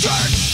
church